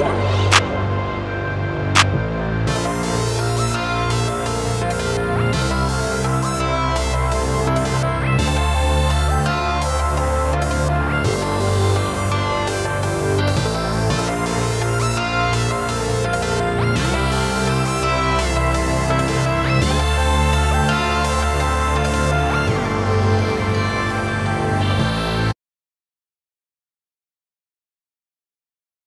one.